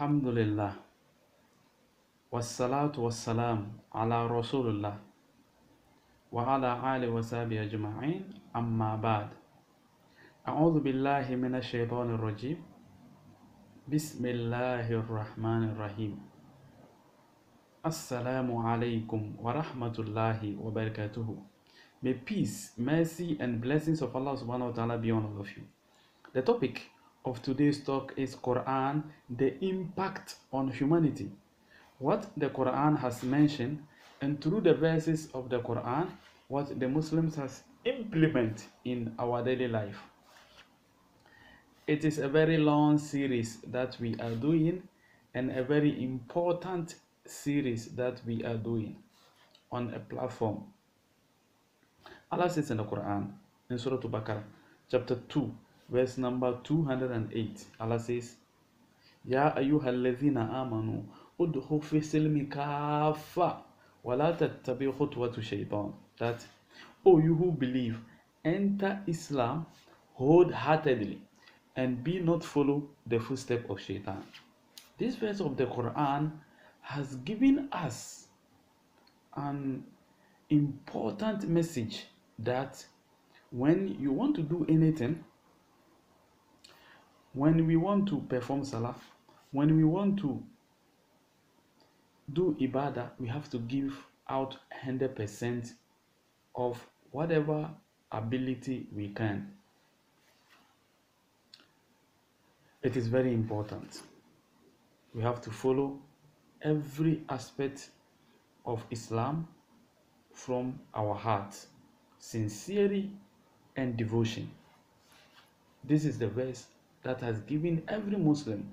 الحمد لله والصلاة والسلام على رسول الله وعلى آله وصحبه أجمعين أما بعد أعوذ بالله من الشيطان الرجيم بسم الله الرحمن الرحيم alaikum wa rahmatullahi wa barakatuhu. May peace, mercy, and blessings of Allah subhanahu wa ta'ala be on all of you. The topic of today's talk is Quran, the impact on humanity. What the Quran has mentioned, and through the verses of the Quran, what the Muslims has implement in our daily life. It is a very long series that we are doing and a very important series that we are doing on a platform. Allah says in the Quran, in Surah Al-Baqarah, chapter 2, verse number 208, Allah says, Ya ayyuhalladhina amanu udhu fi silmi kafa wa la tattabi khutwatu shaytan. That, O you who believe, enter Islam wholeheartedly and be not follow the footstep of shaitan. This verse of the Quran has given us an important message that when you want to do anything, when we want to perform salah, when we want to do ibadah, we have to give out 100% of whatever ability we can. It is very important. We have to follow every aspect of Islam from our heart, sincerity and devotion. This is the verse that has given every Muslim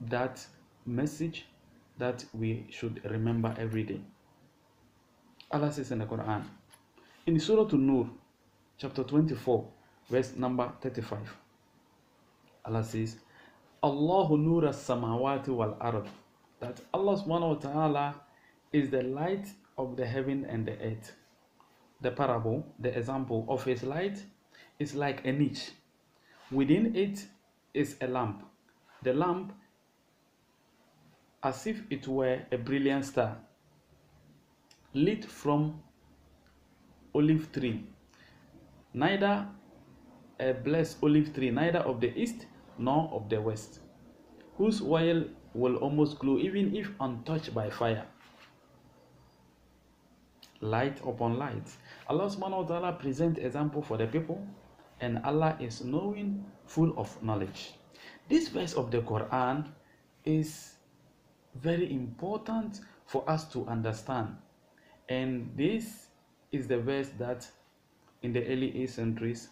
that message that we should remember every day. Allah says in the Quran, in Surah An-Nur, chapter 24, verse number 35, Allah says, Allahu nur as-samawati wal ard that Allah subhanahu wa ta'ala is the light of the heaven and the earth. The parable, the example of his light is like a niche. Within it is a lamp. The lamp as if it were a brilliant star lit from olive tree. Neither a blessed olive tree, neither of the east nor of the west, whose oil will almost glow even if untouched by fire. Light upon light. Allah subhanahu wa ta'ala present example for the people and Allah is knowing full of knowledge. This verse of the Quran is very important for us to understand. And this is the verse that in the early 8th centuries,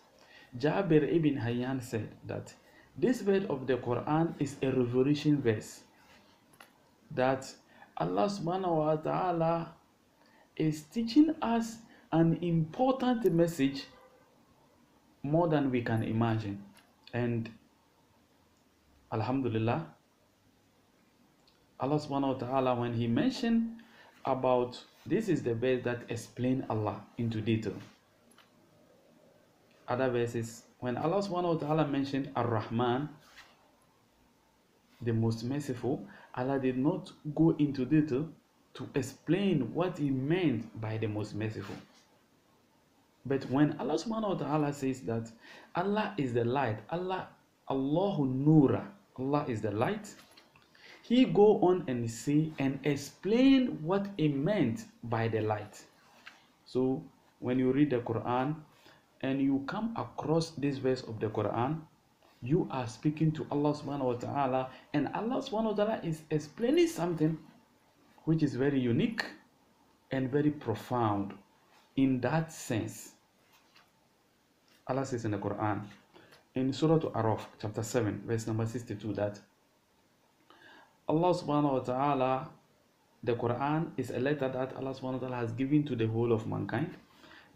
Jabir ibn Hayyan said that this verse of the Quran is a revelation verse that Allah subhanahu wa ta'ala is teaching us an important message more than we can imagine. And Alhamdulillah, Allah subhanahu wa ta'ala, when He mentioned about this is the verse that explain Allah into detail. Other verses, when Allah subhanahu wa ta'ala mentioned Ar-Rahman, the most merciful, Allah did not go into detail to explain what he meant by the most merciful. But when Allah subhanahu wa ta'ala says that Allah is the light, Allah, Allahu Nura, Allah is the light, he go on and say and explain what he meant by the light. So when you read the Quran and you come across this verse of the Quran, you are speaking to Allah subhanahu wa ta'ala, and Allah subhanahu wa ta'ala is explaining something which is very unique and very profound in that sense. Allah says in the Quran, in Surah Araf, chapter 7, verse number 62, that Allah subhanahu wa ta'ala, the Quran is a letter that Allah subhanahu wa ta'ala has given to the whole of mankind,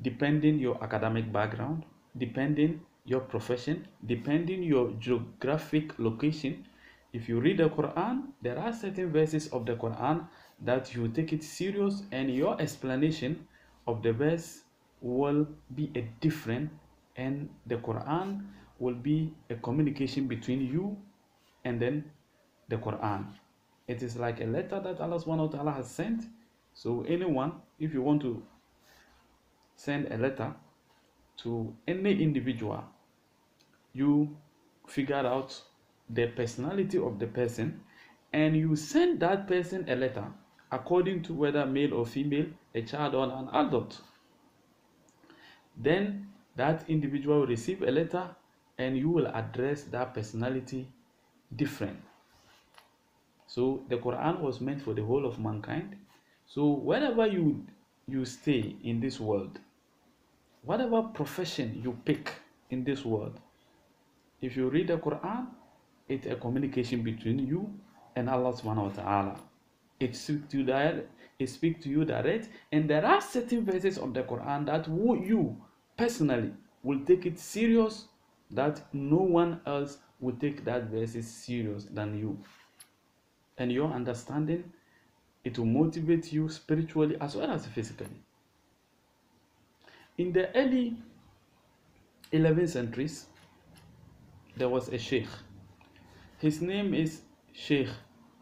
depending your academic background, depending your profession, depending your geographic location. If you read the Quran, there are certain verses of the Quran that you take it serious and your explanation of the verse will be a different and the Quran will be a communication between you and then the Quran. It is like a letter that Allah subhanahu wa ta'ala has sent. So anyone, if you want to send a letter to any individual, you figure out the personality of the person and you send that person a letter according to whether male or female, a child or an adult. Then that individual will receive a letter and you will address that personality different. So the Quran was meant for the whole of mankind. So wherever you you stay in this world, whatever profession you pick in this world, if you read the Quran, it's a communication between you and Allah subhanahu wa ta'ala. It speaks to you direct, it speaks to you direct, and there are certain verses of the Quran that you personally will take it serious that no one else will take that verse serious than you. And your understanding, it will motivate you spiritually as well as physically. In the early 11th centuries, there was a sheikh. His name is Sheikh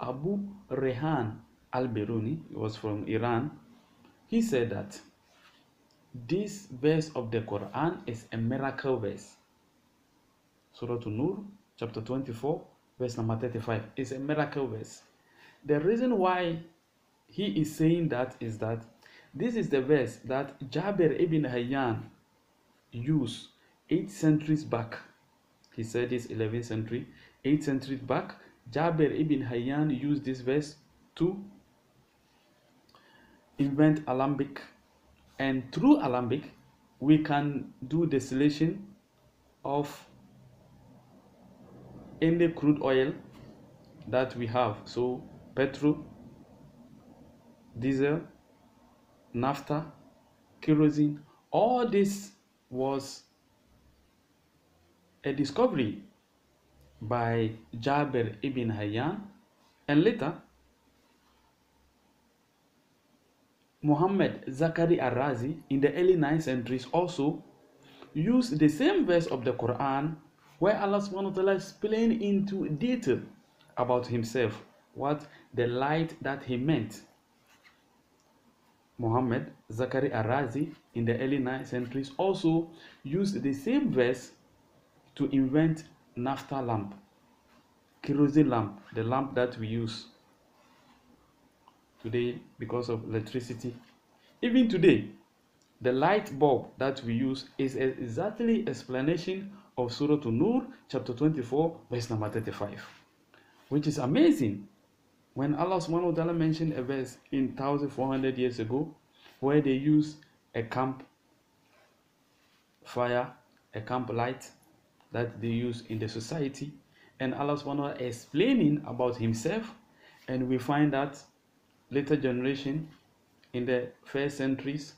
Abu Rehan al Biruni, he was from Iran. He said that this verse of the Quran is a miracle verse. Surah An-Nur, chapter 24, verse number 35, is a miracle verse. The reason why he is saying that is that this is the verse that Jabir ibn Hayyan used eight centuries back. He said this 11th century, eight centuries back. Jabir ibn Hayyan used this verse to invent alembic and through alembic we can do distillation of any crude oil that we have. So petrol diesel naphtha kerosene all this was a discovery by Jabir ibn Hayyan and later Muhammad Zakariya ar-Razi in the early 9th centuries also used the same verse of the Quran where Allah subhanahu wa ta'ala explained into detail about himself what the light that he meant. Muhammad Zakariya ar-Razi in the early 9th centuries also used the same verse to invent naphtha lamp, kerosene lamp, the lamp that we use today because of electricity. Even today, the light bulb that we use is exactly explanation of Surah An-Nur, chapter 24, verse number 35, which is amazing. When Allah subhanahu wa ta'ala mentioned a verse in 1400 years ago, where they use a camp fire, a camp light that they use in the society, and Allah subhanahu wa ta'ala explaining about Himself, and we find that later generation in the first centuries,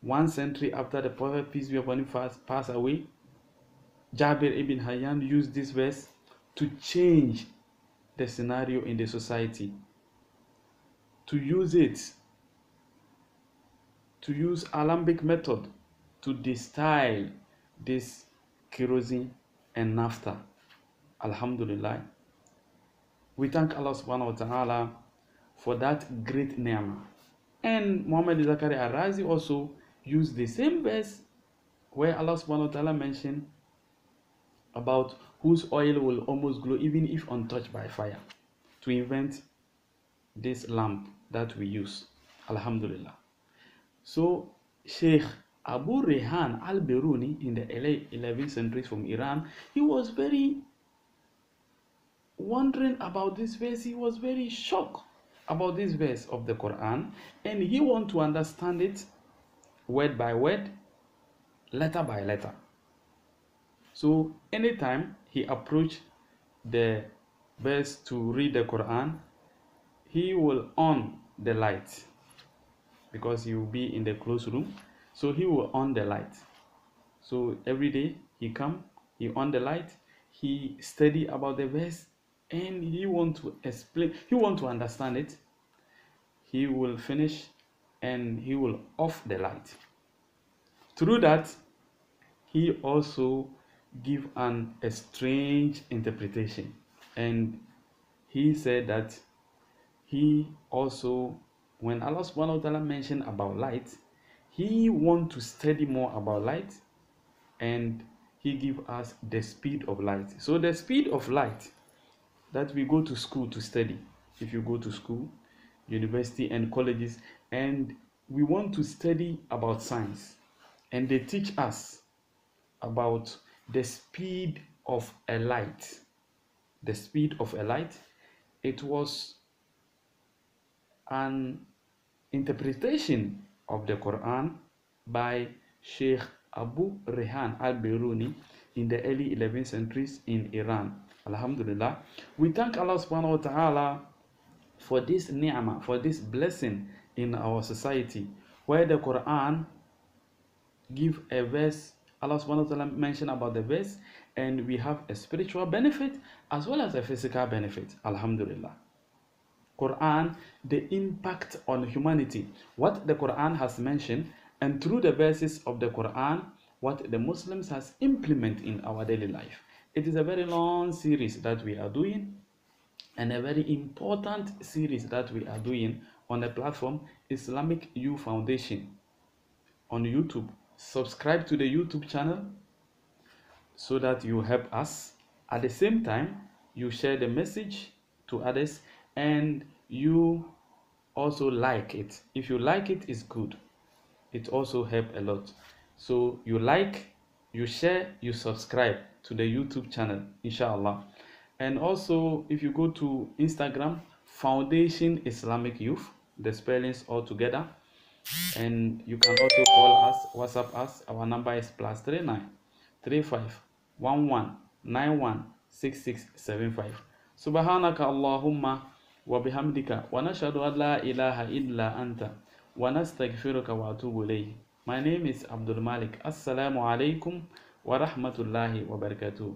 one century after the Prophet, peace be upon him, passed away, Jabir ibn Hayyan used this verse to change the scenario in the society. To use it, to use alembic method to distill this kerosene and naphtha. Alhamdulillah. We thank Allah subhanahu wa ta'ala for that great name. And Muhammad Zakariya ar-Razi also used the same verse where Allah subhanahu wa ta'ala mentioned about whose oil will almost glow even if untouched by fire to invent this lamp that we use. Alhamdulillah. So Sheikh Abu Rehan al-Biruni in the 11th century from Iran, he was very wondering about this verse. He was very shocked about this verse of the Quran and he want to understand it word by word, letter by letter. So anytime he approach the verse to read the Quran, he will on the light because he will be in the closed room. So he will on the light. So every day he come, he on the light, he study about the verse and he want to explain he want to understand it. He will finish and he will off the light. Through that he also give an a strange interpretation. And he said that he also when Allah subhanahu wa ta'ala mentioned about light, he want to study more about light and he give us the speed of light. So the speed of light that we go to school to study. If you go to school, university and colleges and we want to study about science and they teach us about the speed of a light. The speed of a light. It was an interpretation of the Quran by Sheikh Abu Rehan al Biruni in the early 11th centuries in Iran. Alhamdulillah. We thank Allah subhanahu wa ta'ala for this ni'mah, for this blessing in our society, where the Quran give a verse, Allah subhanahu wa ta'ala mention about the verse, and we have a spiritual benefit as well as a physical benefit. Alhamdulillah. Quran, the impact on humanity, what the Quran has mentioned, and through the verses of the Quran, what the Muslims has implement in our daily life. It is a very long series that we are doing, and a very important series that we are doing on the platform Islamic Youth Foundation on YouTube. Subscribe to the YouTube channel so that you help us. At the same time, you share the message to others and you also like it if you like it it's good it also help a lot so you like you share you subscribe to the youtube channel inshallah and also if you go to instagram foundation islamic youth the spellings all together and you can also call us whatsapp us our number is plus 39 35 11 91 6675 subhanaka allahumma وبحمدك ونشهد أن لا إله إلا أنت ونستغفرك وأتوب إليه my name is Abdul Malik. Assalamu alaikum wa rahmatullahi wa barakatuh.